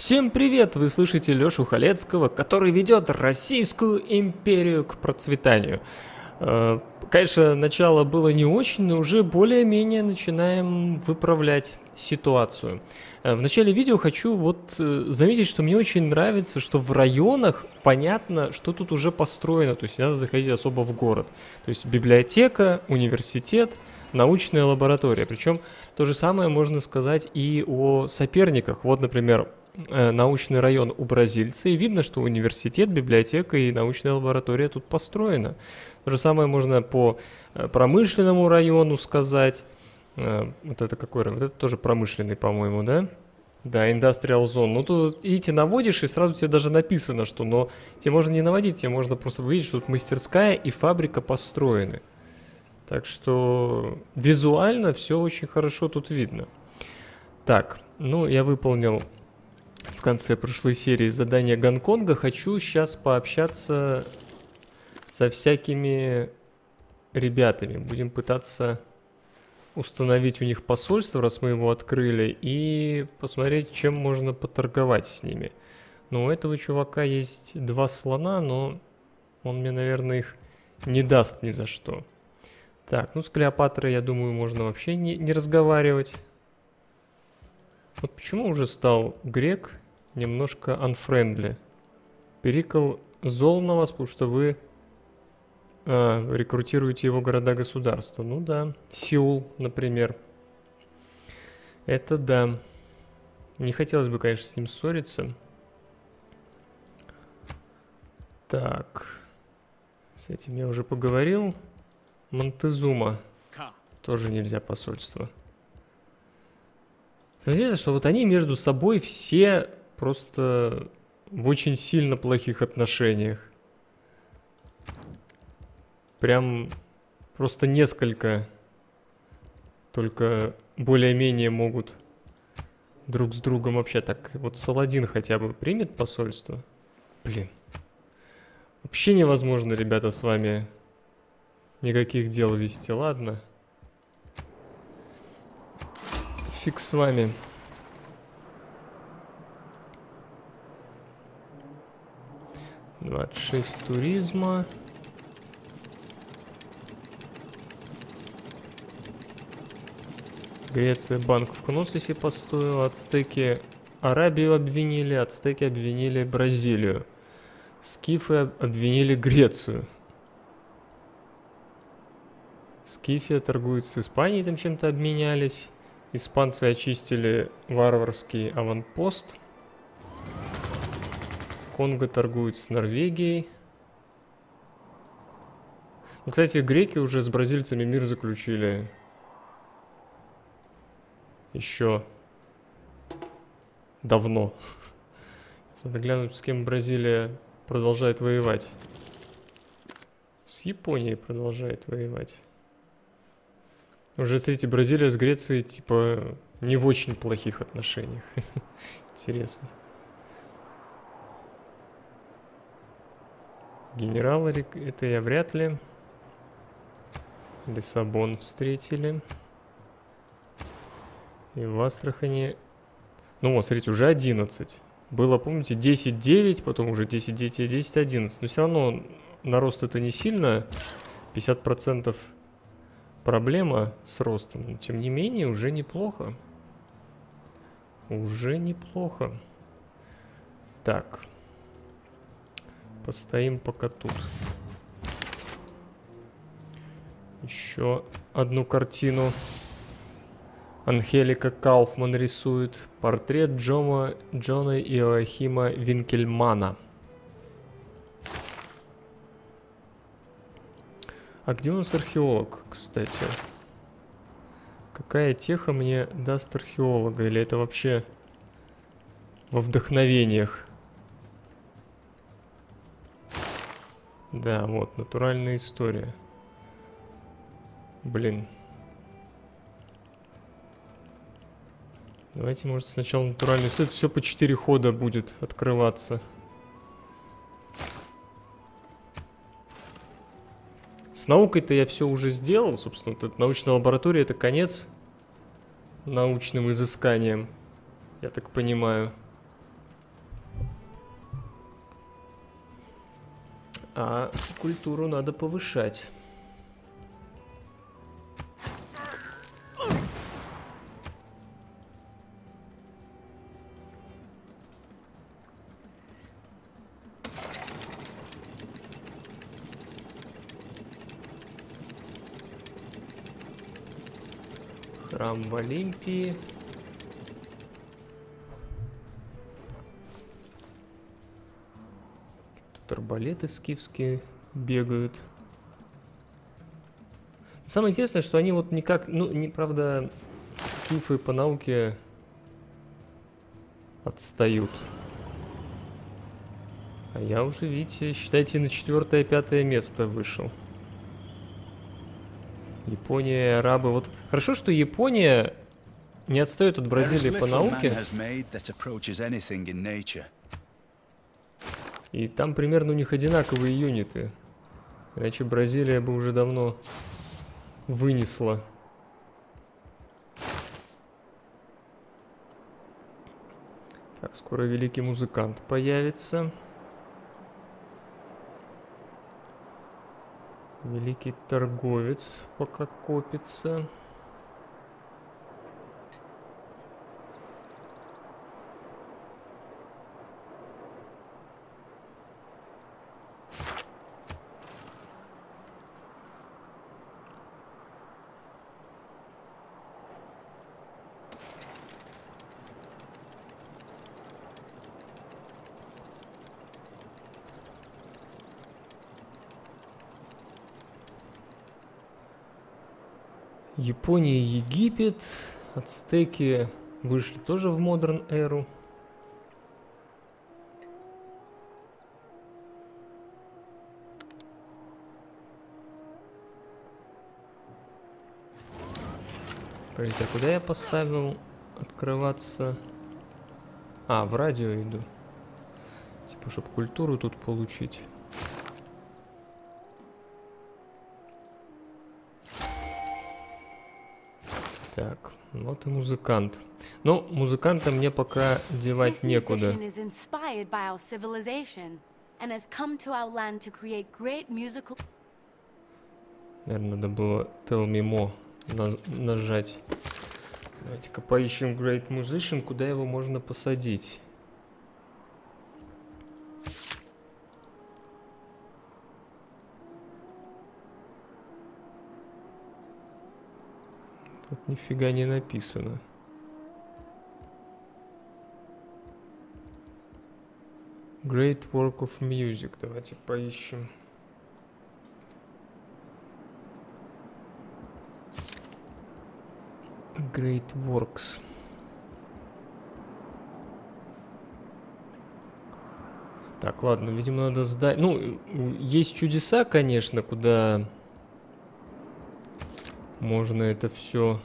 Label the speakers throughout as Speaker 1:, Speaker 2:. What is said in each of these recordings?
Speaker 1: Всем привет! Вы слышите Лёшу Халецкого, который ведет Российскую империю к процветанию. Э, конечно, начало было не очень, но уже более-менее начинаем выправлять ситуацию. Э, в начале видео хочу вот э, заметить, что мне очень нравится, что в районах понятно, что тут уже построено, то есть не надо заходить особо в город. То есть библиотека, университет, научная лаборатория. Причем то же самое можно сказать и о соперниках. Вот, например, научный район у бразильца, и видно, что университет, библиотека и научная лаборатория тут построена. То же самое можно по э, промышленному району сказать. Э, вот это какой район? Вот это тоже промышленный, по-моему, да? Да, Industrial Zone. Ну, тут, видите, наводишь, и сразу тебе даже написано, что, но тебе можно не наводить, тебе можно просто увидеть, что тут мастерская и фабрика построены. Так что визуально все очень хорошо тут видно. Так, ну, я выполнил в конце прошлой серии задания Гонконга, хочу сейчас пообщаться со всякими ребятами. Будем пытаться установить у них посольство, раз мы его открыли, и посмотреть, чем можно поторговать с ними. Но у этого чувака есть два слона, но он мне, наверное, их не даст ни за что. Так, ну с Клеопатрой, я думаю, можно вообще не, не разговаривать. Вот почему уже стал грек немножко unfriendly? Перикл зол на вас, потому что вы а, рекрутируете его города-государства. Ну да, Сеул, например. Это да. Не хотелось бы, конечно, с ним ссориться. Так. С этим я уже поговорил. Монтезума. Тоже нельзя посольство. Смотрите, что вот они между собой все просто в очень сильно плохих отношениях. Прям просто несколько только более-менее могут друг с другом вообще так. Вот Саладин хотя бы примет посольство. Блин. Вообще невозможно, ребята, с вами никаких дел вести, ладно? Фиг с вами. Двадцать шесть туризма. Греция банк в Кносисе построил, ацтеки Арабию обвинили, ацтеки обвинили Бразилию. Скифы обвинили Грецию. Скифия торгуют с Испанией, там чем-то обменялись. Испанцы очистили варварский аванпост. Конго торгует с Норвегией. Ну, кстати, греки уже с бразильцами мир заключили. Еще давно. Надо глянуть, с кем Бразилия продолжает воевать. С Японией продолжает воевать. Уже, смотрите, Бразилия с Грецией, типа, не в очень плохих отношениях. Интересно. Генералы, это я вряд ли. Лиссабон встретили. И в Астрахани... Ну вот, смотрите, уже 11. Было, помните, 10-9, потом уже 10-10, 10-11. Но все равно нарост это не сильно. 50% проблема с ростом. Но, тем не менее, уже неплохо. Уже неплохо. Так. Постоим пока тут. Еще одну картину. Анхелика Кауфман рисует портрет Джома, Джона Иоахима Винкельмана. А где у нас археолог, кстати? Какая теха мне даст археолога? Или это вообще во вдохновениях? Да, вот, натуральная история. Блин. Давайте, может, сначала натуральную историю. Все по 4 хода будет открываться. С наукой-то я все уже сделал, собственно, вот научная лаборатория это конец научным изысканиям, я так понимаю. А культуру надо повышать. Храм Олимпии. Арбалеты скифские бегают. Самое интересное, что они вот никак, ну, не правда, скифы по науке отстают. А я уже, видите, считайте, на четвертое-пятое место вышел. Япония, арабы. Вот хорошо, что Япония не отстает от Бразилии по науке. И там примерно у них одинаковые юниты. Иначе Бразилия бы уже давно вынесла. Так, скоро великий музыкант появится. Великий торговец пока копится. Япония, Египет, ацтеки вышли тоже в модерн эру. Подождите, а куда я поставил открываться? А, в радио иду. Типа, чтобы культуру тут получить. Так, вот и музыкант. Ну, музыканта мне пока девать некуда. Наверное, надо было Tell Me More нажать. Давайте-ка поищем Great Musician, куда его можно посадить. Тут нифига не написано. Great Work of Music. Давайте поищем. Great Works. Так, ладно, видимо, надо сдать... Ну, есть чудеса, конечно, куда можно это все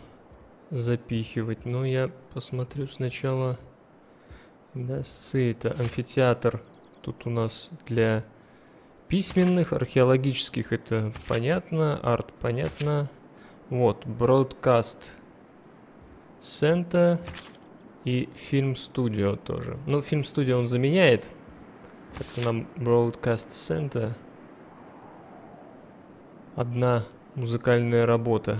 Speaker 1: запихивать. Но я посмотрю сначала... Да, это амфитеатр. Тут у нас для письменных, археологических это понятно, арт понятно. Вот, Broadcast Center и Film Studio тоже. Ну, Film Studio он заменяет. Это нам Broadcast Center. Одна музыкальная работа.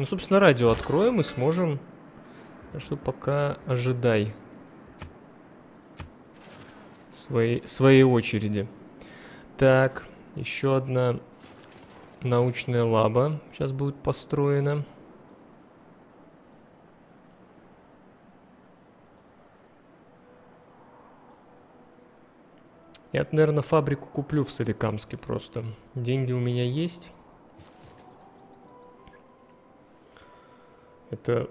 Speaker 1: Ну, собственно, радио откроем и сможем... Так что пока ожидай своей, своей очереди. Так, еще одна научная лаба сейчас будет построена. Я, наверное, фабрику куплю в Соликамске просто. Деньги у меня есть. Это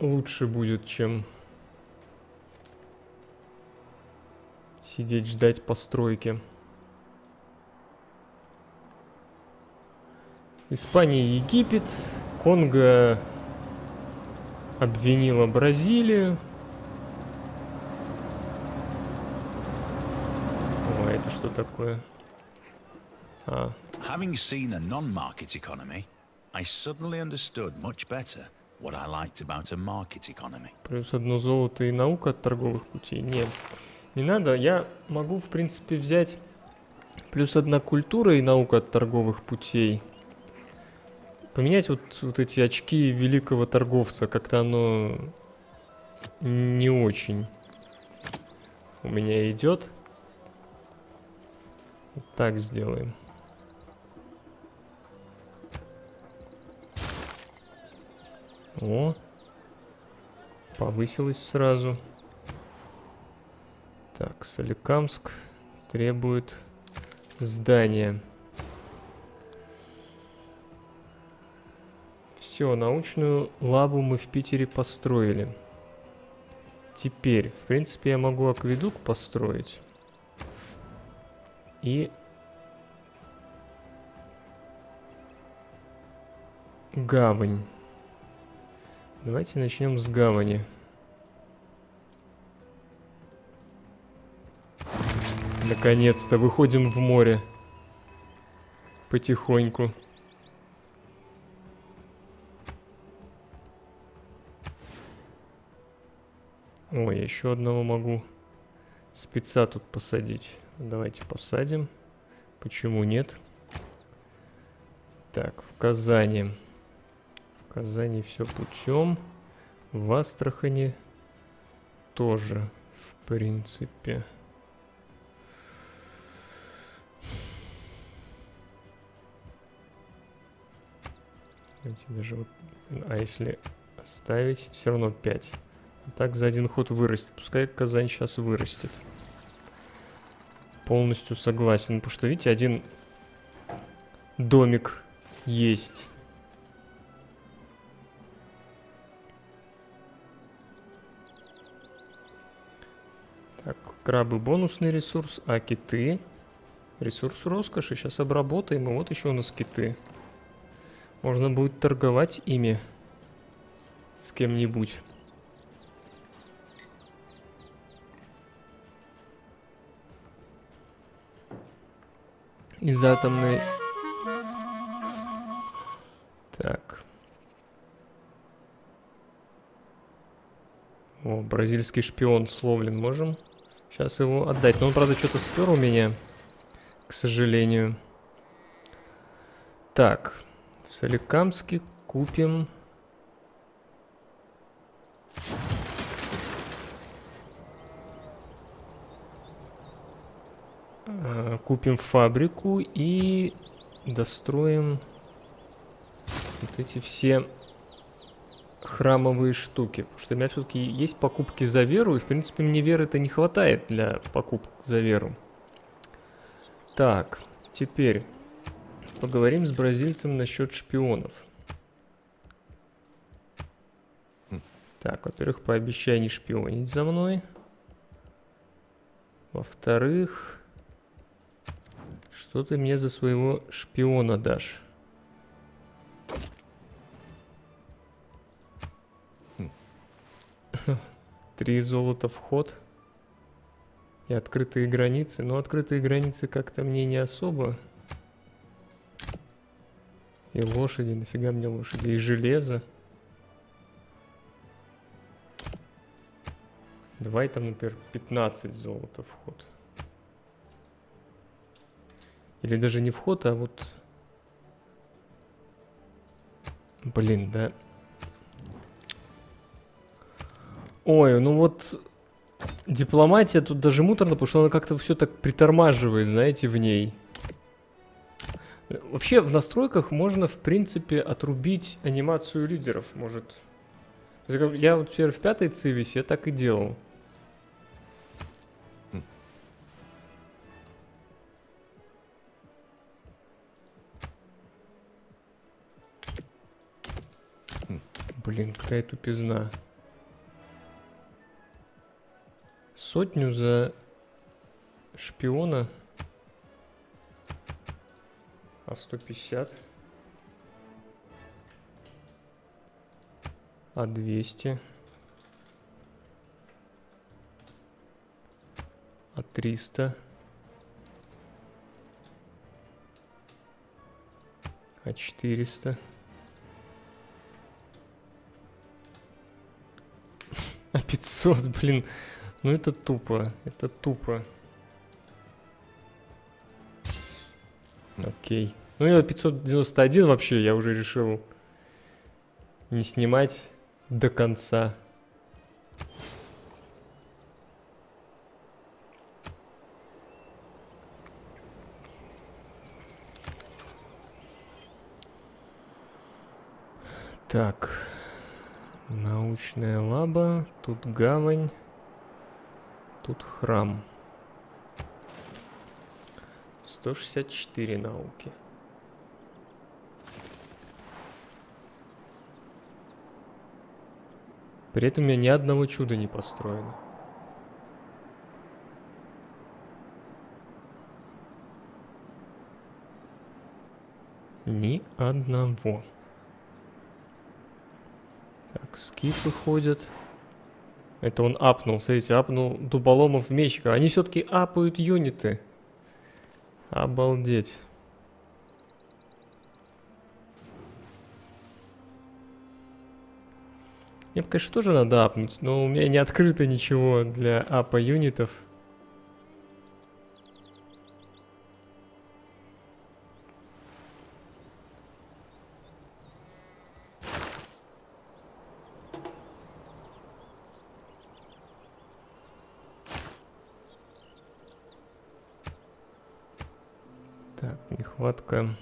Speaker 1: лучше будет, чем сидеть ждать постройки. Испания, Египет, Конго обвинила Бразилию. что такое? А. Having seen a non-market economy, I suddenly understood much better what I liked about a market economy. Плюс одно золото и наука от торговых путей. Нет, не надо. Я могу, в принципе, взять Плюс одна культура и наука от торговых путей. Поменять вот, вот эти очки великого торговца, как-то оно не очень у меня идет. Вот так сделаем. О, повысилось сразу. Так, Соликамск требует здания. Все, научную лабу мы в Питере построили. Теперь, в принципе, я могу акведук построить. И... Гавань. Давайте начнем с гавани. Наконец-то выходим в море. Потихоньку. Ой, я еще одного могу спеца тут посадить. Давайте посадим. Почему нет? Так, в Казани. Казани все путем. В Астрахани тоже, в принципе. Давайте даже вот... А если оставить, все равно 5. Так за один ход вырастет. Пускай Казань сейчас вырастет. Полностью согласен. Потому что, видите, один домик есть. Крабы бонусный ресурс, а киты ресурс роскоши. Сейчас обработаем, и вот еще у нас киты. Можно будет торговать ими с кем-нибудь. из атомной... Так. О, бразильский шпион словлен. Можем сейчас его отдать. Но он, правда, что-то спер у меня, к сожалению. Так, в Соликамске купим... Э, купим фабрику и достроим вот эти все храмовые штуки. Потому что у меня все-таки есть покупки за веру, и в принципе мне веры-то не хватает для покупок за веру. Так, теперь поговорим с бразильцем насчет шпионов. Так, во-первых, пообещай не шпионить за мной. Во-вторых, что ты мне за своего шпиона дашь? Три золота вход. И открытые границы. Но открытые границы как-то мне не особо. И лошади, нафига мне лошади? И железо. Давай там, например, 15 золота вход. Или даже не вход, а вот... Блин, да. Ой, ну вот... Дипломатия тут даже муторно, потому что она как-то все так притормаживает, знаете, в ней. Вообще, в настройках можно, в принципе, отрубить анимацию лидеров, может. Я вот теперь в пятой цивисе я так и делал. Блин, какая тупизна. Сотню за шпиона. А 150? А 200? А 300? А 400? А 500, блин. Ну это тупо. Это тупо. Окей. Ну и 591 вообще я уже решил не снимать до конца. Так, научная лаба, тут гавань, тут храм. 164 науки. При этом у меня ни одного чуда не построено. Ни одного. Так, скифы ходят. Это он апнул, смотрите, апнул дуболомов в мечика. Они все-таки апают юниты. Обалдеть. Мне, конечно, тоже надо апнуть, но у меня не открыто ничего для апа юнитов. Нехватка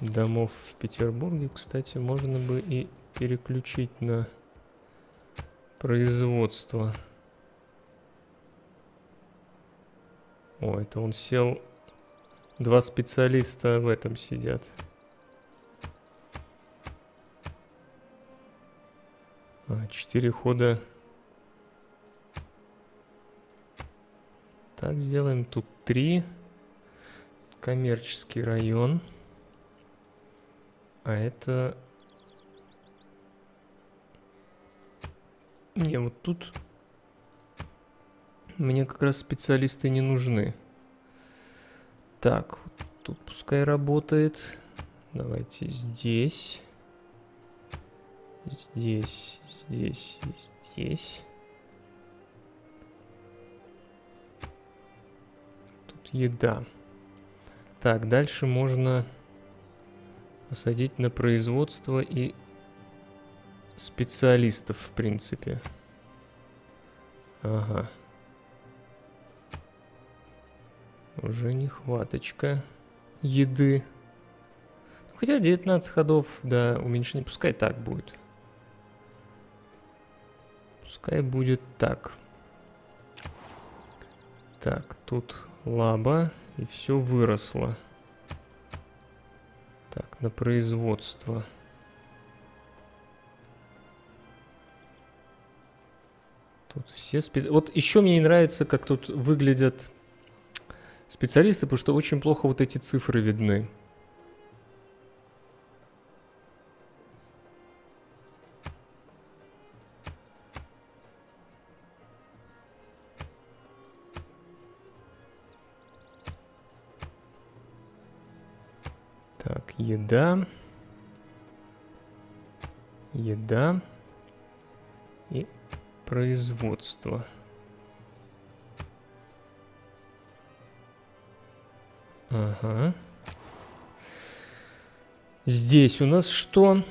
Speaker 1: домов в Петербурге, кстати, можно бы и переключить на производство. О, это он сел. Два специалиста в этом сидят. А, четыре хода. Так, сделаем тут три. Коммерческий район. А это Не, вот тут мне как раз специалисты не нужны. Так, вот тут пускай работает. Давайте здесь. Здесь, здесь, здесь. Тут еда. Так, дальше можно посадить на производство и специалистов, в принципе. Ага. Уже нехваточка еды. Ну, хотя 19 ходов, да, уменьшение, пускай так будет. Пускай будет так. Так, тут лаба, и все выросло. Так, на производство. Тут все специ... Вот еще мне не нравится, как тут выглядят специалисты, потому что очень плохо вот эти цифры видны. Еда. Еда. И производства. Ага. Здесь у нас что?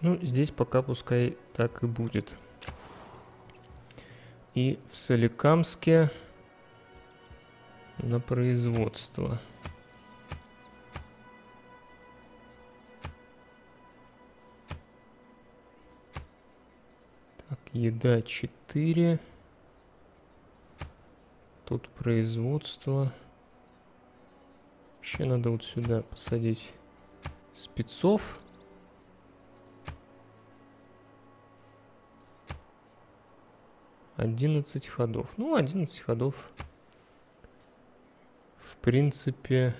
Speaker 1: Ну, здесь пока пускай так и будет. И в Соликамске на производство. Еда 4. Тут производство. Вообще надо вот сюда посадить спецов. Одиннадцать ходов. Ну, одиннадцать ходов. В принципе...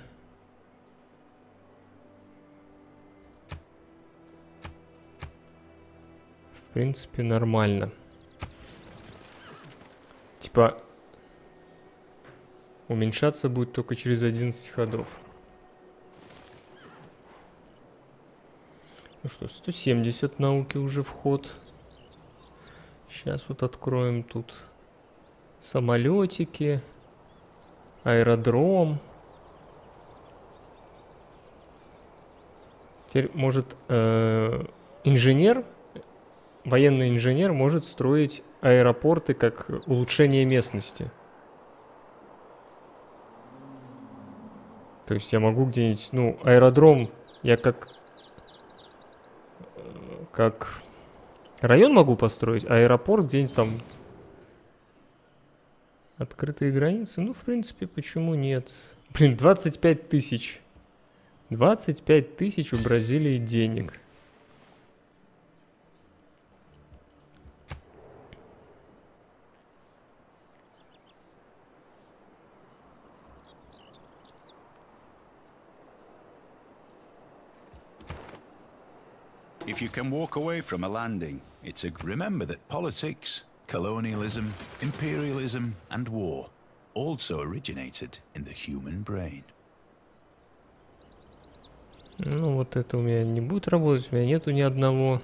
Speaker 1: принципе, нормально. Типа, уменьшаться будет только через 11 ходов. Ну что, 170 науки уже вход. Сейчас вот откроем тут самолетики. аэродром. Теперь может э, инженер, военный инженер может строить аэропорты как улучшение местности. То есть я могу где-нибудь, ну, аэродром, я как, как район могу построить, аэропорт где-нибудь там открытые границы. Ну, в принципе, почему нет? Блин, 25 тысяч. 25 тысяч у Бразилии денег.
Speaker 2: If you can walk away from a landing, it's a... Remember that politics, colonialism, imperialism and war also originated in the human brain.
Speaker 1: Ну, вот это у меня не будет работать. У меня нету ни одного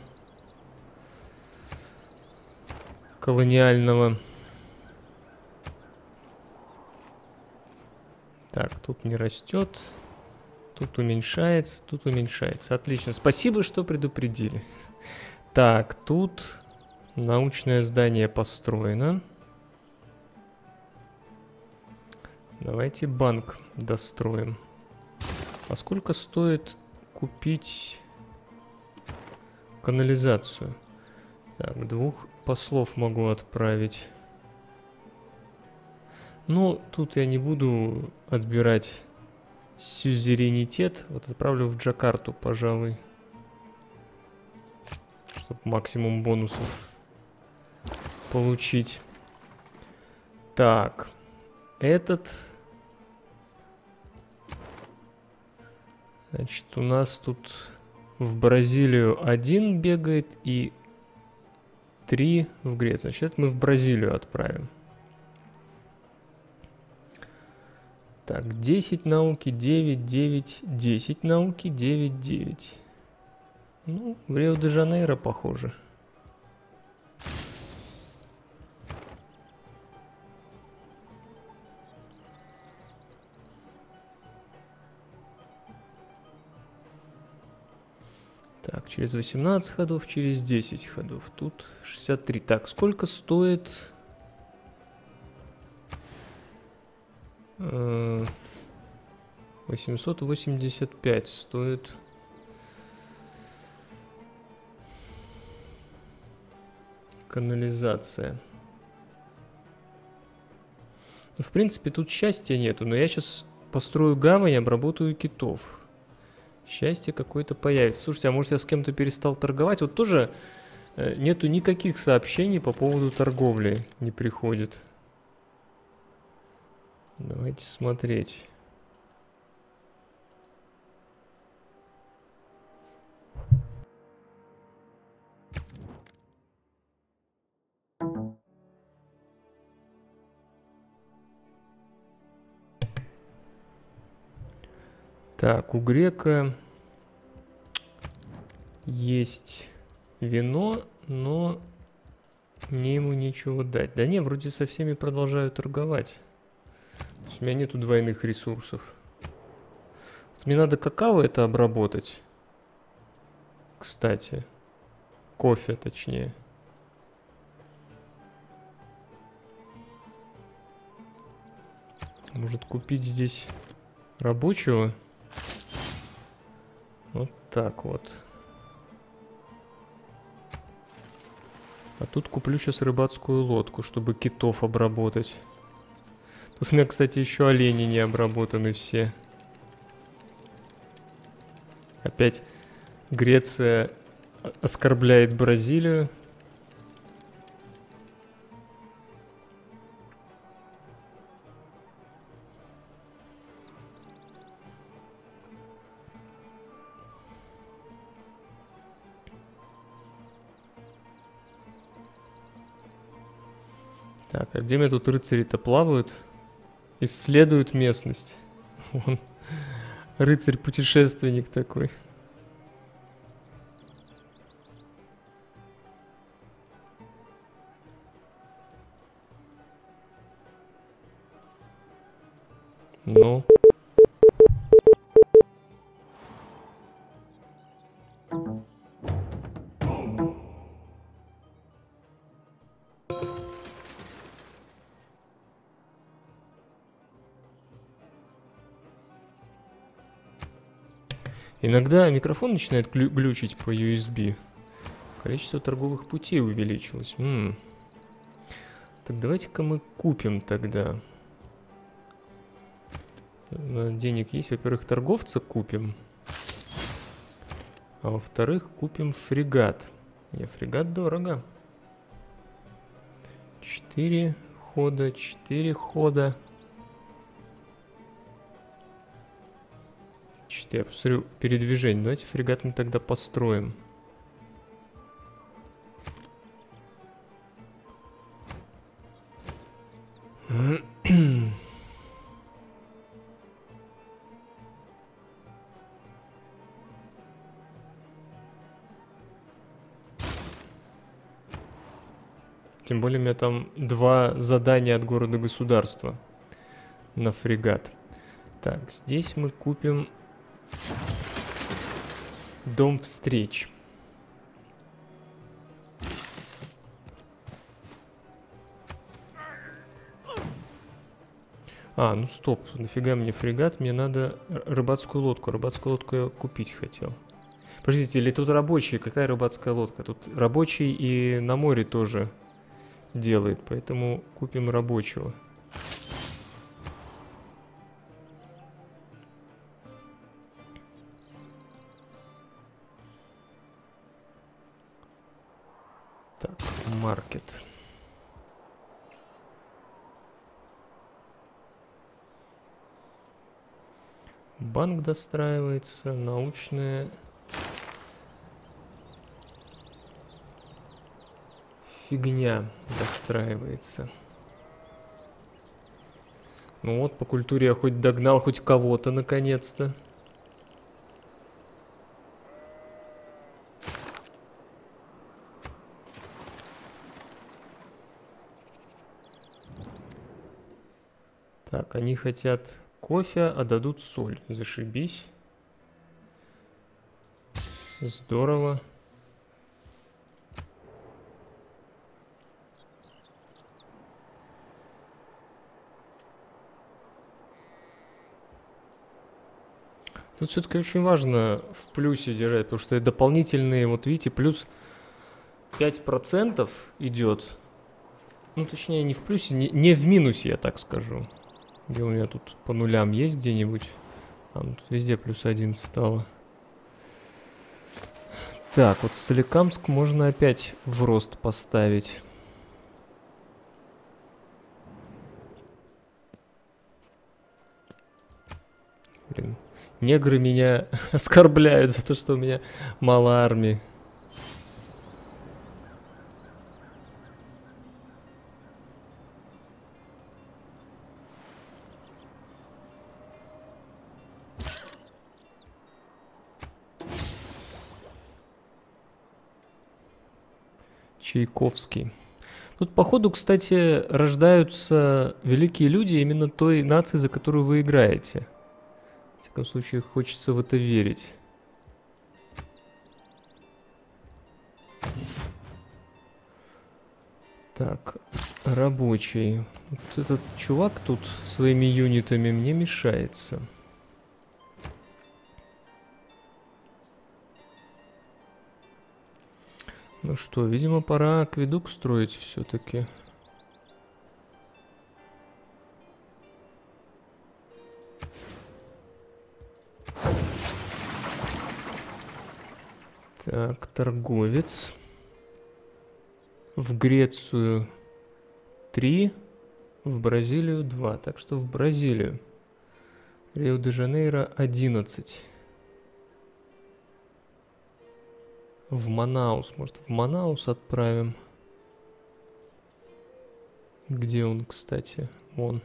Speaker 1: колониального. Так, тут не растет. Тут уменьшается, тут уменьшается. Отлично. Спасибо, что предупредили. Так, тут научное здание построено. Давайте банк достроим. А сколько стоит купить канализацию? Так, двух послов могу отправить. Ну, тут я не буду отбирать сюзеренитет. Вот отправлю в Джакарту, пожалуй. Чтобы максимум бонусов получить. Так. Этот... Значит, у нас тут в Бразилию один бегает и три в Грецию. Значит, мы в Бразилию отправим. Так, 10 науки, 9, 9, 10 науки, 9, 9. Ну, в Рио-де-Жанейро похоже. Так, через 18 ходов, через 10 ходов. Тут 63. Так, сколько стоит 885 стоит. Канализация. Ну, в принципе, тут счастья нету, но я сейчас построю гавань, обработаю китов. Счастье какое-то появится. Слушайте, а может я с кем-то перестал торговать? Вот тоже э, нету никаких сообщений по поводу торговли, не приходит. Давайте смотреть. Так, у грека есть вино, но мне ему нечего дать. Да не, вроде со всеми продолжаю торговать. То есть у меня нету двойных ресурсов. Вот мне надо какао это обработать. Кстати. Кофе, точнее. Может купить здесь рабочего? Вот так вот. А тут куплю сейчас рыбацкую лодку, чтобы китов обработать. Тут у меня, кстати, еще олени не обработаны все. Опять Греция оскорбляет Бразилию. Так, а где мне тут рыцари-то плавают? Исследует местность. Он рыцарь-путешественник такой. Иногда микрофон начинает глю глючить по USB. Количество торговых путей увеличилось. М -м. Так давайте-ка мы купим тогда. Денег есть. Во-первых, торговца купим. А во-вторых, купим фрегат. Не, фрегат дорого. Четыре хода, четыре хода. Я посмотрю передвижение. Давайте фрегат мы тогда построим. Тем более у меня там два задания от города-государства на фрегат. Так, здесь мы купим дом встреч. А, ну стоп, нафига мне фрегат? Мне надо рыбацкую лодку. Рыбацкую лодку я купить хотел. Подождите, или тут рабочий? Какая рыбацкая лодка? Тут рабочий и на море тоже делает, поэтому купим рабочего. Маркет. Банк достраивается, научная фигня достраивается. Ну вот, по культуре я хоть догнал хоть кого-то наконец-то. Так, они хотят кофе, а дадут соль. Зашибись. Здорово. Тут все-таки очень важно в плюсе держать, потому что дополнительные, вот видите, плюс 5% идет. Ну, точнее, не в плюсе, не, не в минусе, я так скажу. Где у меня тут по нулям есть где-нибудь? А, тут везде плюс один стало. Так, вот Соликамск можно опять в рост поставить. Блин, негры меня оскорбляют за то, что у меня мало армии. Чайковский. Тут, походу, кстати, рождаются великие люди именно той нации, за которую вы играете. В всяком случае, хочется в это верить. Так, рабочий. Вот этот чувак тут своими юнитами мне мешается. Ну что, видимо, пора акведук строить все-таки. Так, торговец. В Грецию 3, в Бразилию 2. Так что в Бразилию. Рио-де-Жанейро 11. В Манаус. Может, в Манаус отправим? Где он, кстати? Вон.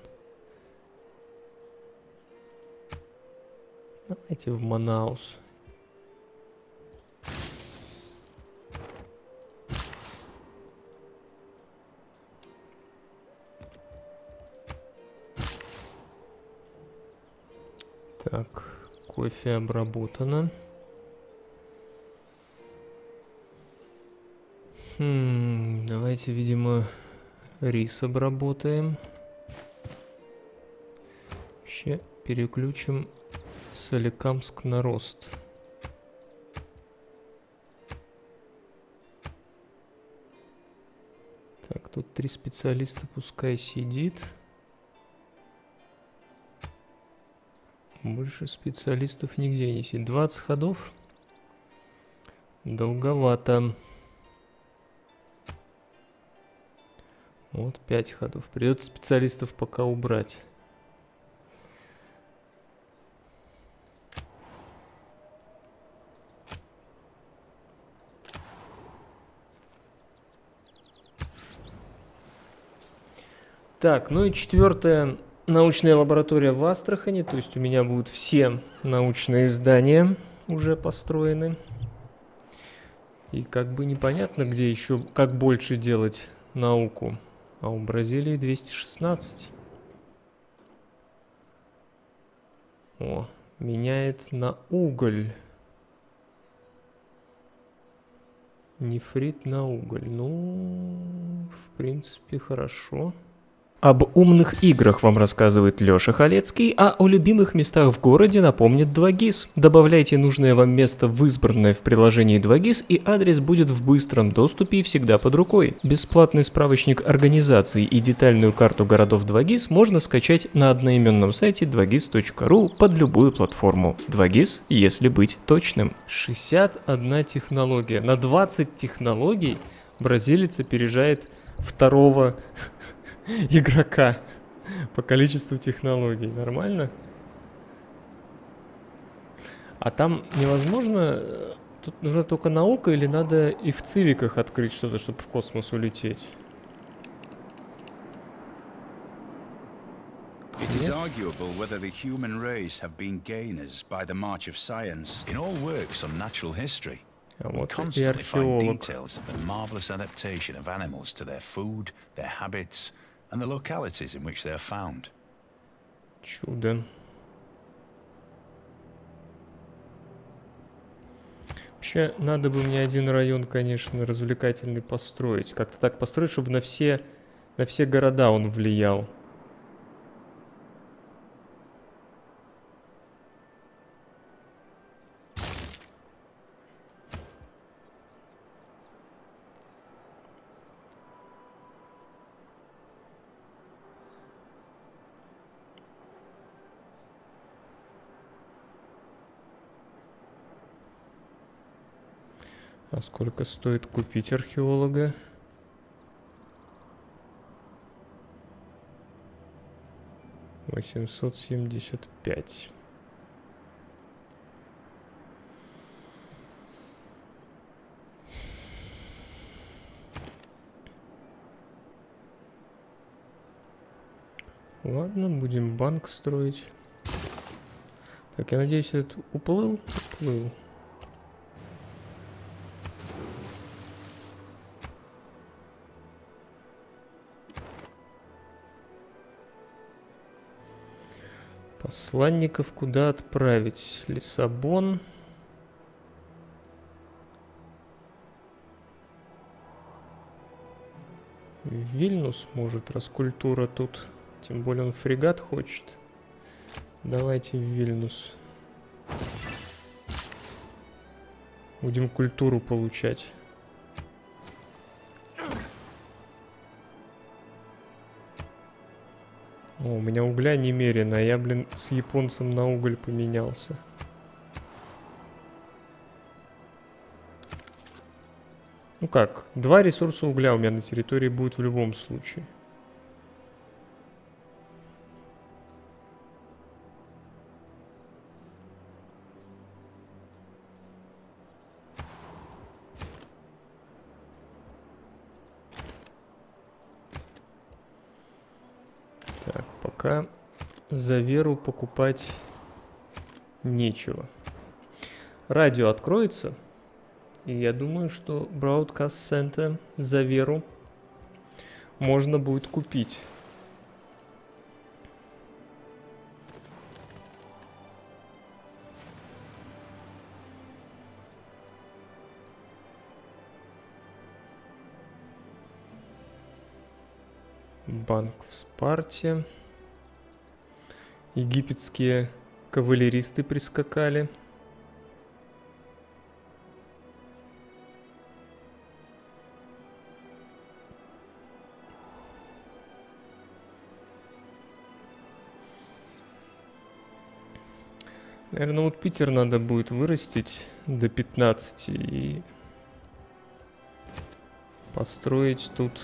Speaker 1: Давайте в Манаус. Так, кофе обработано. Хм, давайте, видимо, рис обработаем. Вообще переключим Соликамск на рост. Так, тут три специалиста пускай сидит. Больше специалистов нигде не сидит. 20 ходов. Долговато. Вот 5 ходов. Придется специалистов пока убрать. Так, ну и четвертая научная лаборатория в Астрахани, то есть у меня будут все научные здания уже построены. И как бы непонятно, где еще, как больше делать науку. А у Бразилии 216. О, меняет на уголь. Нефрит на уголь. Ну, в принципе, хорошо. Хорошо. Об умных играх вам рассказывает Лёша Халецкий, а о любимых местах в городе напомнит 2GIS. Добавляйте нужное вам место в избранное в приложении 2GIS, и адрес будет в быстром доступе и всегда под рукой. Бесплатный справочник организаций и детальную карту городов 2GIS можно скачать на одноименном сайте 2GIS.ru под любую платформу. 2GIS, если быть точным. 61 технология. На 20 технологий бразилец опережает второго игрока по количеству технологий. Нормально? А там невозможно... Э, тут нужна только наука или надо и в цивиках открыть что-то, чтобы в космос улететь?
Speaker 2: It is arguable whether the human race have been gainers by the march of science in all works on natural history. We constantly find details of the marvelous adaptation of animals to their food, their habits, and the localities in which they are found.
Speaker 1: Чудо. Вообще, надо бы мне один район, конечно, развлекательный построить. Как-то так построить, чтобы на все, на все города он влиял. А сколько стоит купить археолога? Восемьсот семьдесят пять. Ладно, будем банк строить. Так, я надеюсь, этот уплыл? Уплыл. Посланников куда отправить? Лиссабон. Вильнюс может, раз культура тут. Тем более он фрегат хочет. Давайте в Вильнюс. Будем культуру получать. О, у меня угля немерено, а я, блин, с японцем на уголь поменялся. Ну как, два ресурса угля у меня на территории будет в любом случае. за веру покупать нечего. Радио откроется. И я думаю, что Broadcast Center за веру можно будет купить. Банк в Спарте. Египетские кавалеристы прискакали. Наверное, вот Питер надо будет вырастить до 15 и построить тут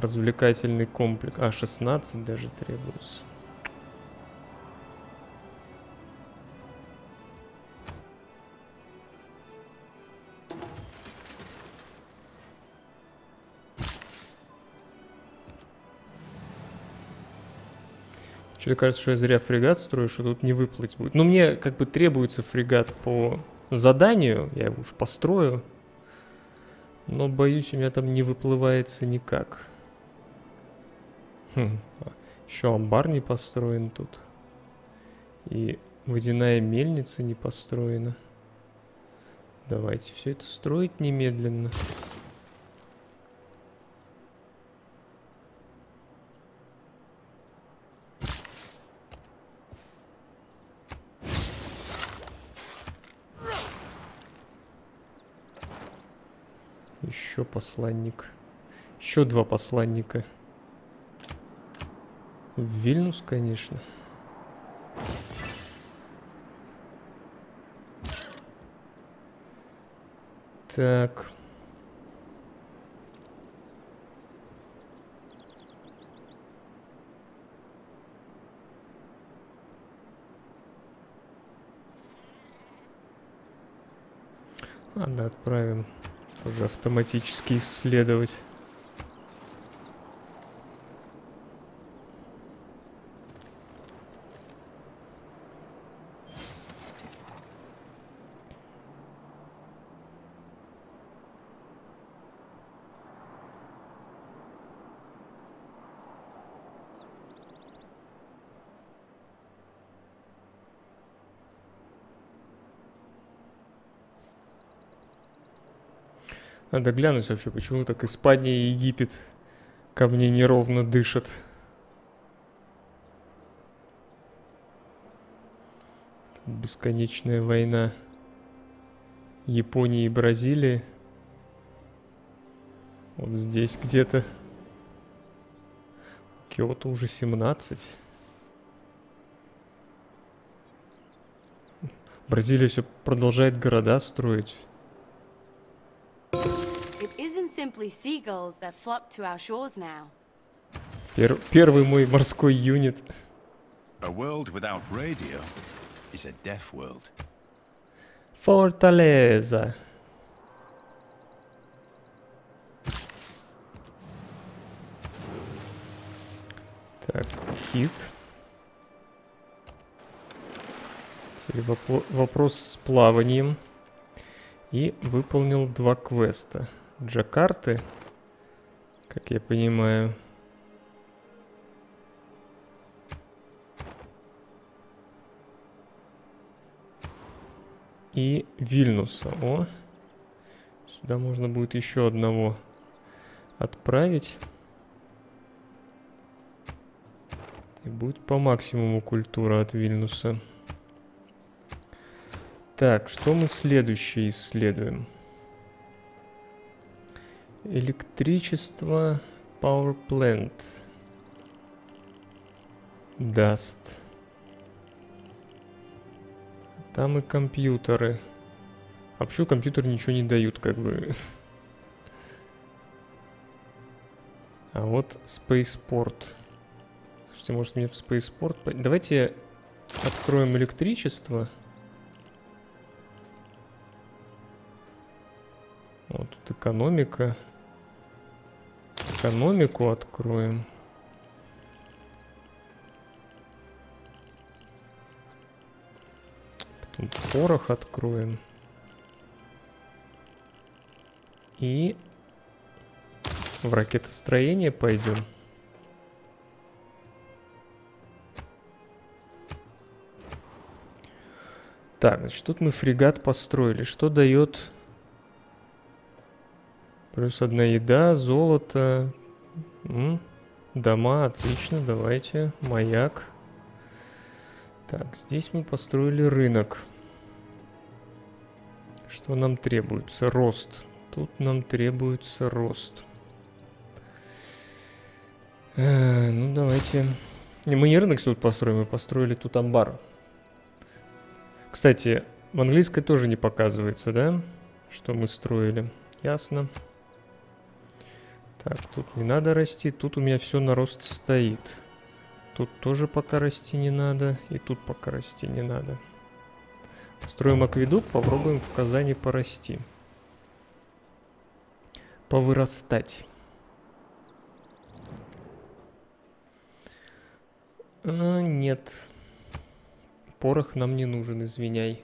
Speaker 1: развлекательный комплекс. А, 16 даже требуется. Что-то кажется, что я зря фрегат строю, что тут не выплыть будет. Но мне как бы требуется фрегат по заданию, я его уж построю. Но боюсь, у меня там не выплывается никак. Хм, еще амбар не построен тут. И водяная мельница не построена. Давайте все это строить немедленно. Еще посланник. Еще два посланника. В Вильнюс, конечно. Так. Ладно, отправим уже автоматически исследовать. Надо глянуть вообще, почему так Испания и Египет ко мне неровно дышат. Бесконечная война Японии и Бразилии. Вот здесь где-то. Киото уже 17. Бразилия все продолжает города строить. Simply seagulls that flock to our shores now. Пер первый мой морской юнит.
Speaker 2: A world without radio is a deaf world.
Speaker 1: Fortaleza. Так, хит. Вопрос с плаванием. И выполнил два квеста. Джакарты, как я понимаю. И Вильнуса. О, сюда можно будет еще одного отправить. И будет по максимуму культура от Вильнуса. Так, что мы следующее исследуем? Электричество Power Plant. Даст. Там и компьютеры. А почему компьютеры ничего не дают, как бы? А вот Spaceport. Слушайте, может мне в Spaceport... Давайте откроем электричество. Вот тут экономика. Экономику откроем. Потом порох откроем. И в ракетостроение пойдем. Так, значит, тут мы фрегат построили. Что дает Плюс одна еда, золото, М? Дома, отлично, давайте. Маяк. Так, здесь мы построили рынок. Что нам требуется? Рост. Тут нам требуется рост. Э, ну, давайте... Не, мы не рынок тут построим, мы построили тут амбар. Кстати, в английской тоже не показывается, да? Что мы строили. Ясно. Так, тут не надо расти. Тут у меня все на рост стоит. Тут тоже пока расти не надо. И тут пока расти не надо. Строим акведук, попробуем в Казани порасти. Повырастать. А, нет. Порох нам не нужен, извиняй.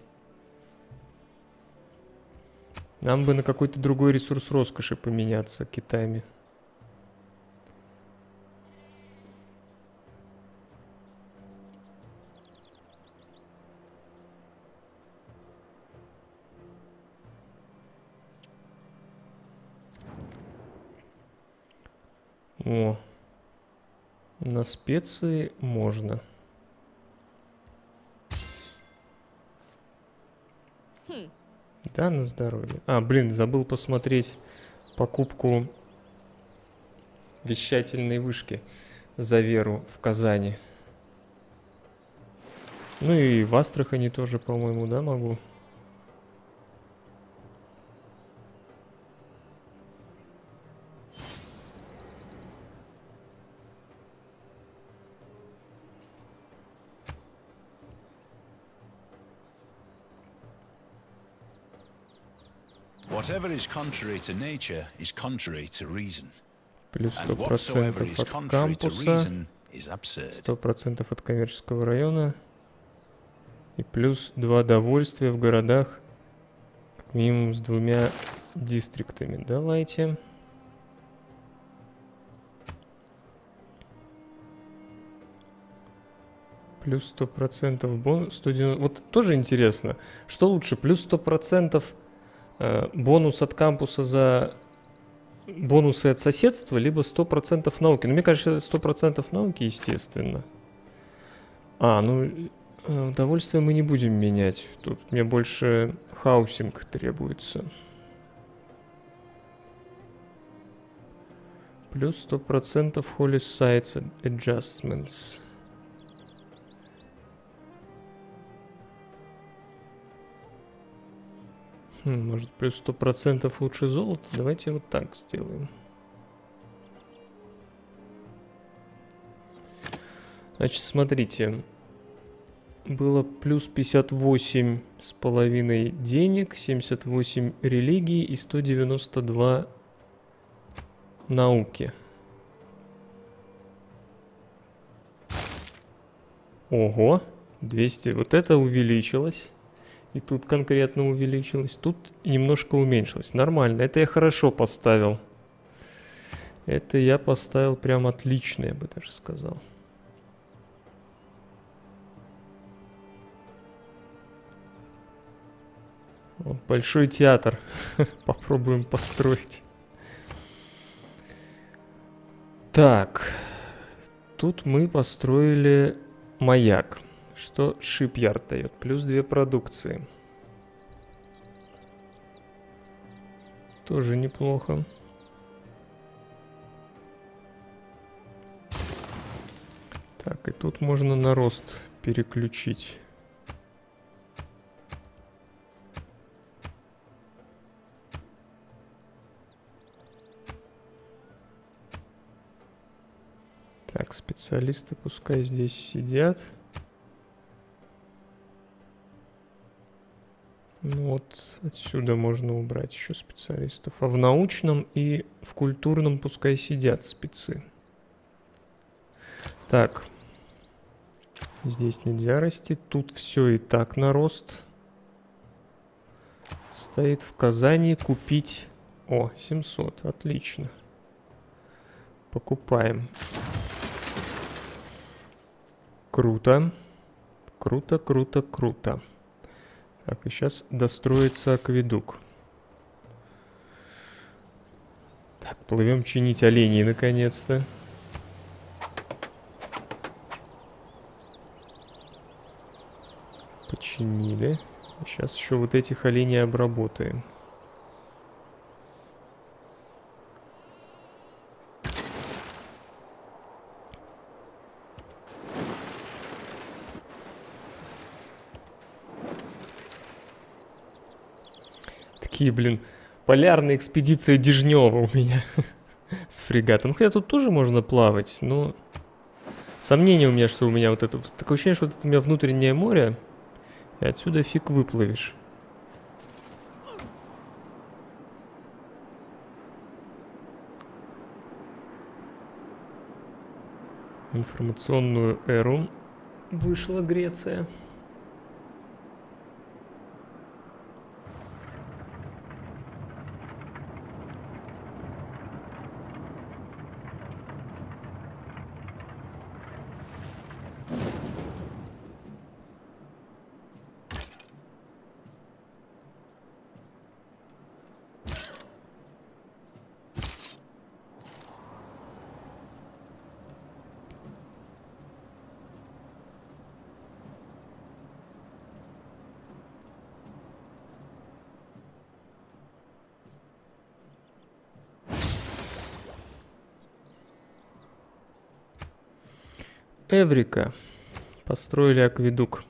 Speaker 1: Нам бы на какой-то другой ресурс роскоши поменяться китами. На специи можно. Хм. Да, на здоровье. А, блин, забыл посмотреть покупку вещательной вышки за веру в Казани. Ну и в Астрахани тоже, по-моему, да, могу. Whatever is contrary to nature is contrary to reason. Плюс 100% от кампуса, 100% от коммерческого района и плюс 2 довольствия в городах, как минимум с двумя дистриктами. Давайте. Плюс 100% бонус. 190... Вот тоже интересно, что лучше, плюс 100% Э, бонус от кампуса за бонусы от соседства, либо 100% науки. Ну, мне кажется, 100% науки, естественно. А, ну, э, удовольствие мы не будем менять. Тут мне больше housing требуется. Плюс 100% Holy Sites Adjacency. Может плюс сто процентов лучше золота? Давайте вот так сделаем. Значит, смотрите. Было плюс 58 с половиной денег, 78 религий и 192 науки. Ого, 200. Вот это увеличилось. И тут конкретно увеличилось, тут немножко уменьшилось. Нормально, это я хорошо поставил. Это я поставил прям отлично, я бы даже сказал. Вот большой театр. Попробуем построить. Так. Тут мы построили маяк. Что Shipyard дает? Плюс две продукции. Тоже неплохо. Так, и тут можно на рост переключить. Так, специалисты пускай здесь сидят. Ну вот отсюда можно убрать еще специалистов. А в научном и в культурном пускай сидят спецы. Так. Здесь нельзя расти. Тут все и так на рост. Стоит в Казани купить... О, 700. Отлично. Покупаем. Круто. Круто, круто, круто. Так, и сейчас достроится акведук. Так, Плывем чинить оленей наконец-то. Починили. Сейчас еще вот этих оленей обработаем. Такие, блин, полярная экспедиция Дежнева у меня с фрегатом. Хотя тут тоже можно плавать, но сомнение у меня, что у меня вот это... Такое ощущение, что вот это у меня внутреннее море, и отсюда фиг выплывешь. Информационную эру вышла Греция. Эврика. Построили акведук.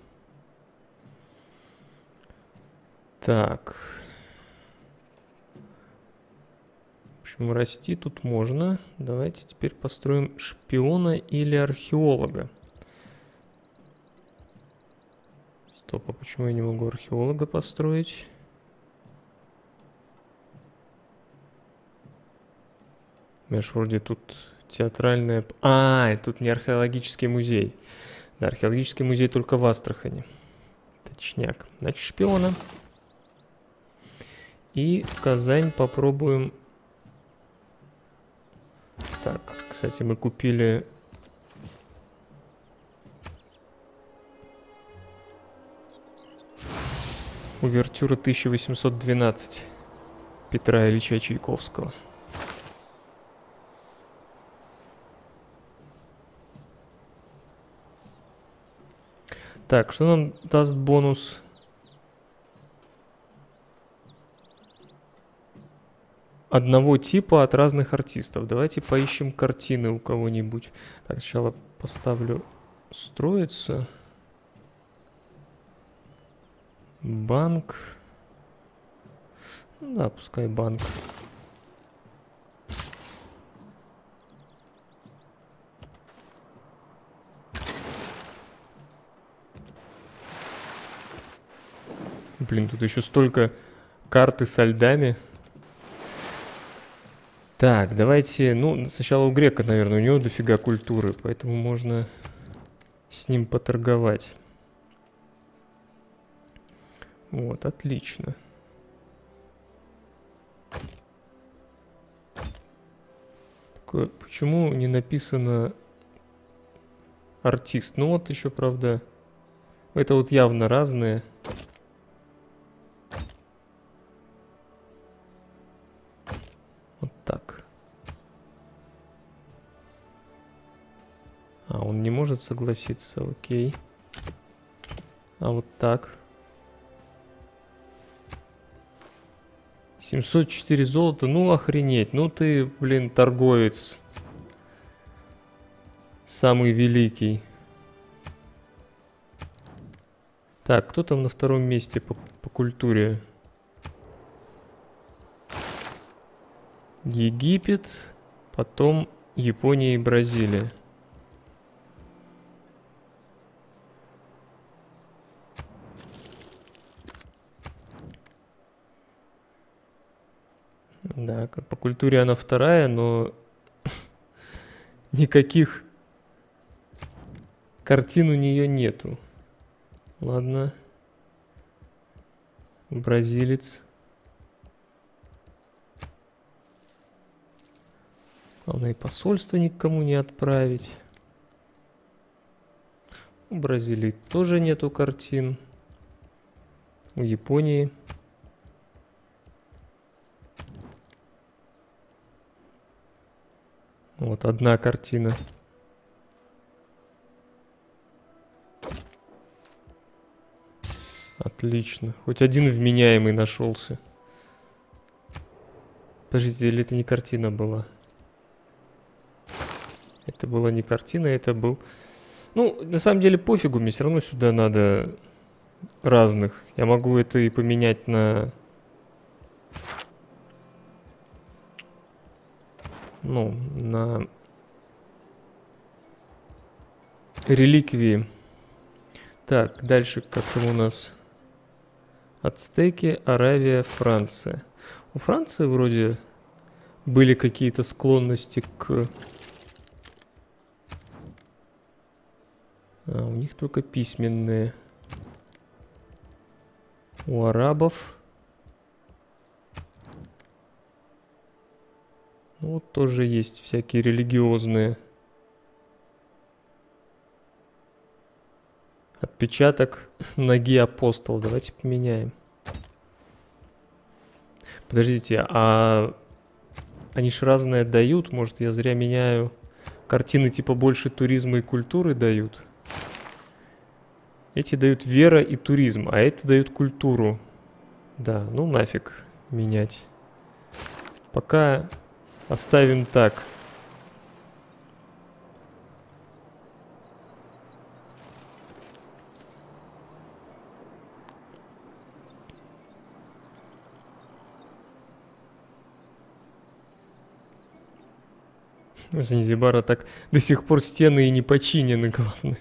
Speaker 1: Так. В общем, расти тут можно. Давайте теперь построим шпиона или археолога. Стоп, а почему я не могу археолога построить? Меж вроде тут Театральная... А, тут не археологический музей. Да, археологический музей только в Астрахани. Точняк. Значит, шпиона. И в Казань попробуем... Так, кстати, мы купили... Увертюра 1812 Петра Ильича Чайковского. Так, что нам даст бонус? Одного типа от разных артистов. Давайте поищем картины у кого-нибудь. Так, сначала поставлю строиться. Банк. Ну да, пускай банк. Блин, тут еще столько карты со льдами. Так, давайте, ну, сначала у грека, наверное, у него дофига культуры, поэтому можно с ним поторговать. Вот, отлично. Такое, почему не написано артист? Ну вот еще, правда, это вот явно разные. Может согласиться, окей. А вот так. 704 золота, ну охренеть, ну ты, блин, торговец. Самый великий. Так, кто там на втором месте по, по культуре? Египет, потом Япония и Бразилия. Да, по культуре она вторая, но никаких картин у нее нету. Ладно. Бразилец. Главное, и посольство никому не отправить. У Бразилии тоже нету картин. У Японии. Вот одна картина. Отлично. Хоть один вменяемый нашелся. Подождите, или это не картина была? Это была не картина, это был... Ну, на самом деле пофигу, мне все равно сюда надо разных. Я могу это и поменять на... Ну, на... Реликвии. Так, дальше как там у нас... Ацтеки, Аравия, Франция. У Франции вроде были какие-то склонности к... А, у них только письменные. У арабов... Ну, вот тоже есть всякие религиозные. Отпечаток ноги апостола. Давайте поменяем. Подождите, а они ж разное дают? Может, я зря меняю? Картины типа больше туризма и культуры дают? Эти дают вера и туризм, а это дают культуру. Да, ну нафиг менять. Пока оставим так. Занзибара так до сих пор стены и не починены, главное.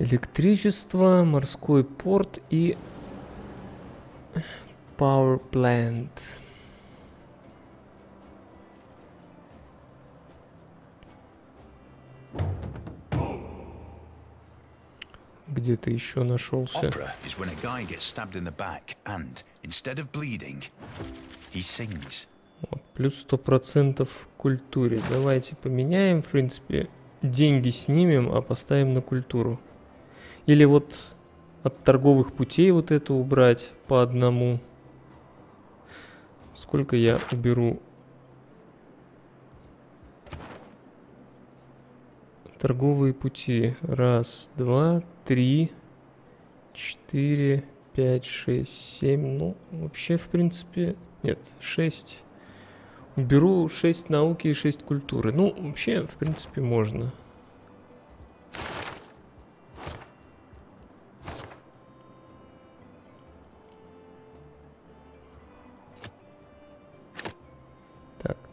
Speaker 1: Электричество, морской порт и power plant. Где-то еще нашелся.
Speaker 2: Opera is when a guy gets stabbed in the back and, instead of bleeding, he sings.
Speaker 1: Вот, плюс сто процентов культуре. Давайте поменяем, в принципе, деньги снимем, а поставим на культуру. Или вот от торговых путей вот это убрать по одному. Сколько я уберу Торговые пути. Раз, два, три, четыре, пять, шесть, семь. Ну, вообще, в принципе, нет, шесть. Беру шесть науки и шесть культуры. Ну, вообще, в принципе, можно.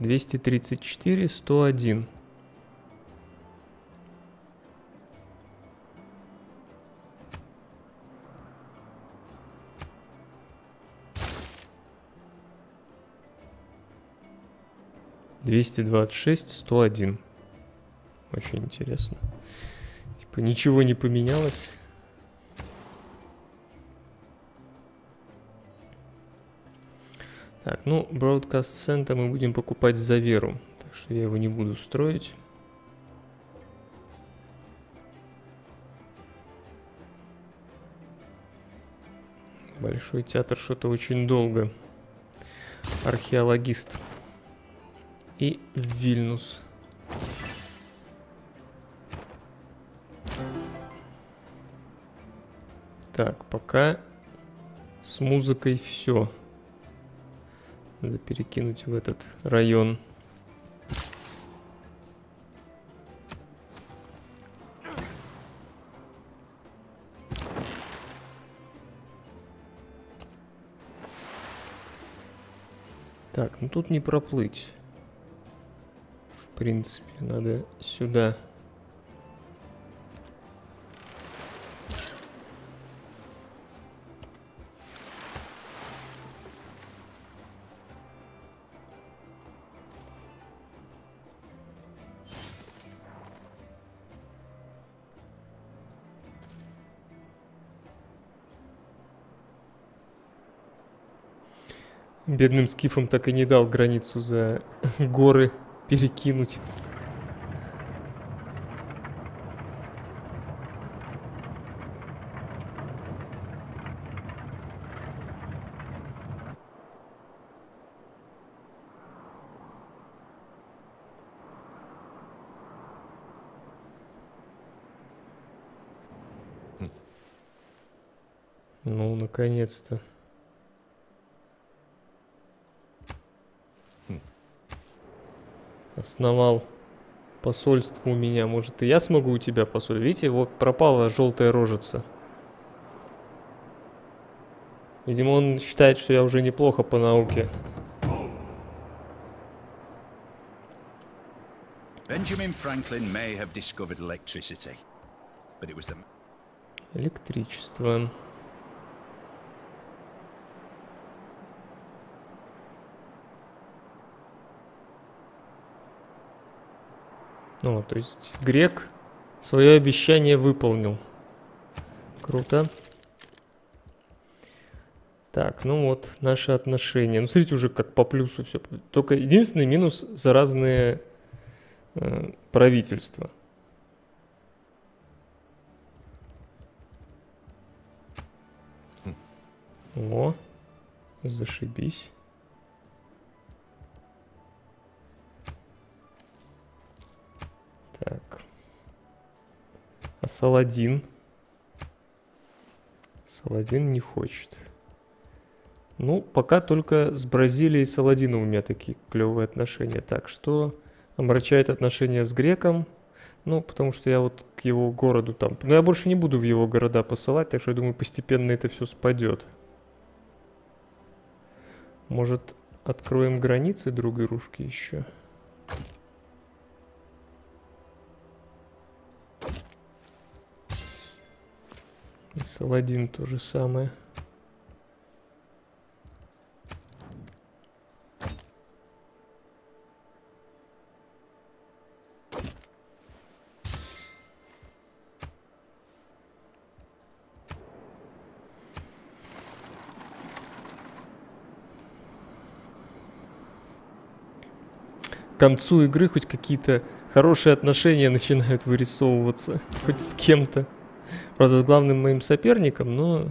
Speaker 1: 234, 101. Двести двадцать шесть, сто один. Очень интересно. Типа ничего не поменялось. Так, ну, Broadcast Center мы будем покупать за веру. Так что я его не буду строить. Большой театр что-то очень долго. Археологист и Вильнюс. Так, пока с музыкой все. Надо перекинуть в этот район. Так, ну тут не проплыть принципе, надо сюда. Бедным скифам так и не дал границу за горы перекинуть. Ну, наконец-то. Основал посольство у меня. Может, и я смогу у тебя посольство? Видите, вот пропала желтая рожица. Видимо, он считает, что я уже неплохо по науке. Benjamin Franklin may have discovered electricity, but it was the... Электричество. Ну, то есть грек свое обещание выполнил. Круто. Так, ну вот, наши отношения. Ну, смотрите, уже как по плюсу все. Только единственный минус за разные э, правительства. О, зашибись. Саладин? Саладин не хочет. Ну, пока только с Бразилией и Саладином у меня такие клевые отношения. Так, что омрачает отношения с греком? Ну, потому что я вот к его городу там... Но я больше не буду в его города посылать, так что я думаю, постепенно это все спадет. Может, откроем границы друг дружки еще? Саладин то же самое. к концу игры хоть какие-то хорошие отношения начинают вырисовываться, хоть с кем-то. Правда, с главным моим соперником, но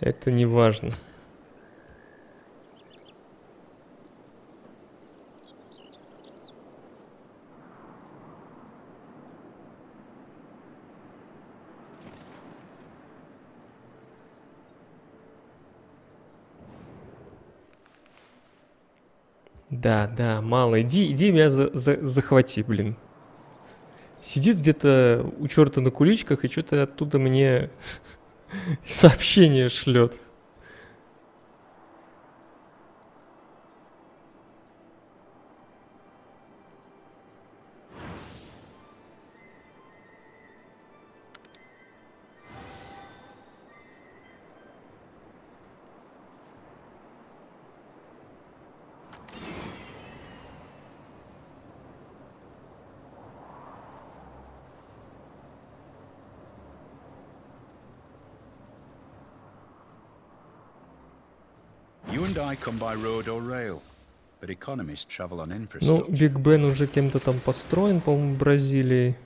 Speaker 1: это не важно. Да, да, мало. Иди, иди меня за, за, захвати, блин. Сидит где-то у черта на куличках и что-то оттуда мне сообщение шлет. Ну, Биг Бен уже кем-то там построен, по-моему, в Бразилии.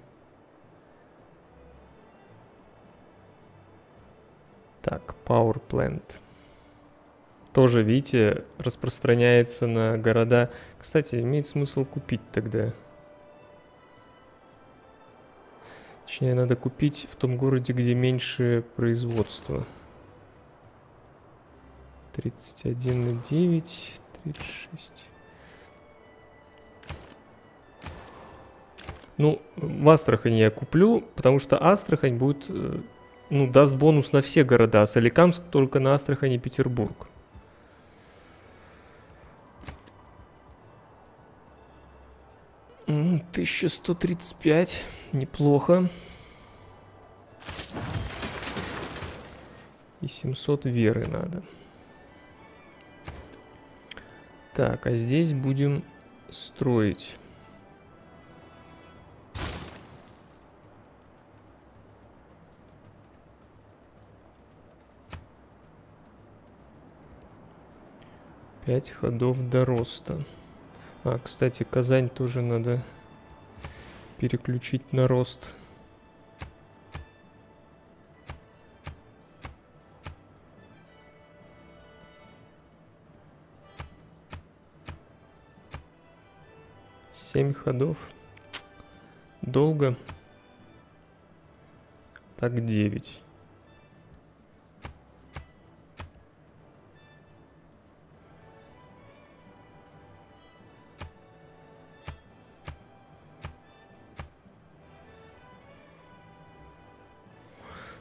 Speaker 1: Так, Power Plant. Тоже, видите, распространяется на города. Кстати, имеет смысл купить тогда. Точнее, надо купить в том городе, где меньше производства. 31 на 9, 36. Ну, в Астрахани я куплю, потому что Астрахань будет, э, ну, даст бонус на все города, а Соликамск только на Астрахань и Петербург. Ну, 1135, неплохо. И 700 веры надо. Так, а здесь будем строить. Пять ходов до роста. А, кстати, Казань тоже надо переключить на рост. 7 ходов. Долго. Так, 9.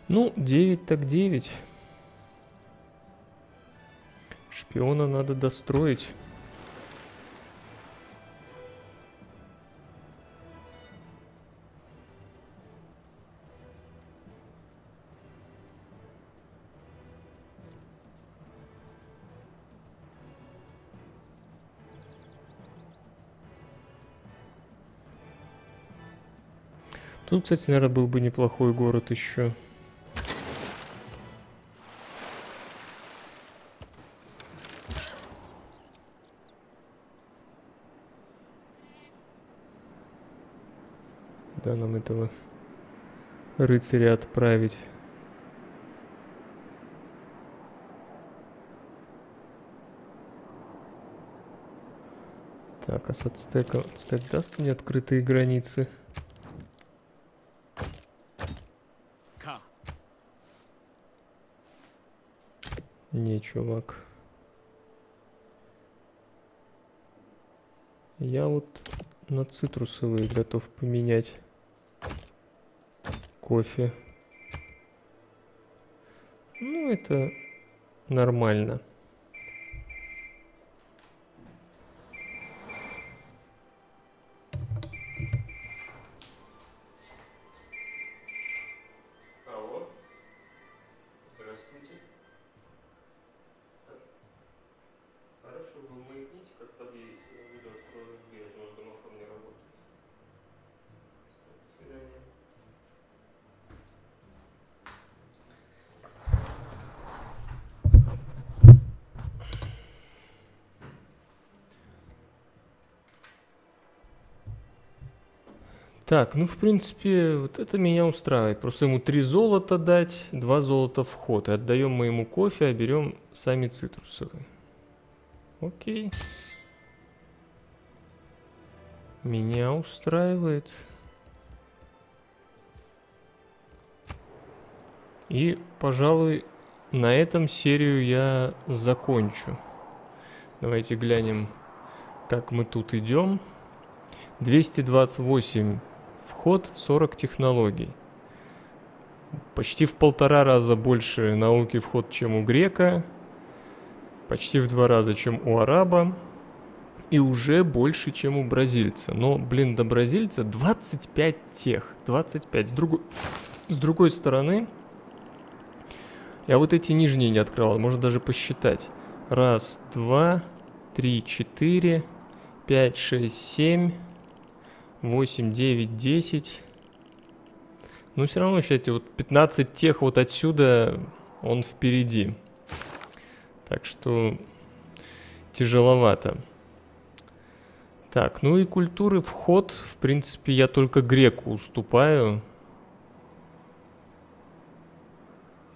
Speaker 1: Ну, 9 так 9. Шпиона надо достроить. Тут, кстати, наверное, был бы неплохой город еще. Да, нам этого рыцаря отправить. Так, а с ацтека... Ацтек даст мне открытые границы? Не, чувак. Я вот на цитрусовые готов поменять кофе. Ну, это нормально. Так, ну, в принципе, вот это меня устраивает. Просто ему три золота дать, два золота вход. И отдаем мы ему кофе, а берем сами цитрусовые. Окей. Меня устраивает. И, пожалуй, на этом серию я закончу. Давайте глянем, как мы тут идем. 228 Вход 40 технологий. Почти в полтора раза больше науки вход, чем у грека. Почти в два раза, чем у араба. И уже больше, чем у бразильца. Но, блин, до бразильца 25 тех. 25. С, друг... С другой стороны, я вот эти нижние не открывал. Можно даже посчитать. Раз, два, три, четыре, пять, шесть, семь... 8, 9, 10. Но все равно, считайте, вот 15 тех вот отсюда, он впереди. Так что тяжеловато. Так, ну и культуры вход, в принципе, я только греку уступаю.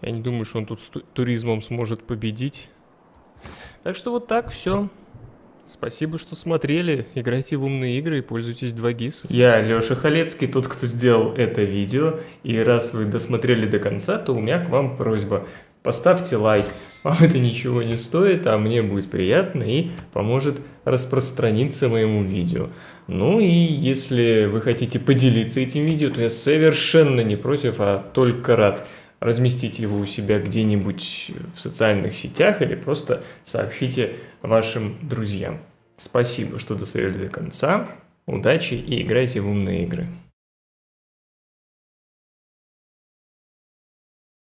Speaker 1: Я не думаю, что он тут с туризмом сможет победить. Так что вот так все. Спасибо, что смотрели. Играйте в умные игры и пользуйтесь 2GIS. Я Лёша Халецкий, тот, кто сделал это видео. И раз вы досмотрели до конца, то у меня к вам просьба. Поставьте лайк. Вам это ничего не стоит, а мне будет приятно и поможет распространиться моему видео. Ну и если вы хотите поделиться этим видео, то я совершенно не против, а только рад разместите его у себя где-нибудь в социальных сетях или просто сообщите вашим друзьям. Спасибо, что досмотрели до конца. Удачи и играйте в умные игры.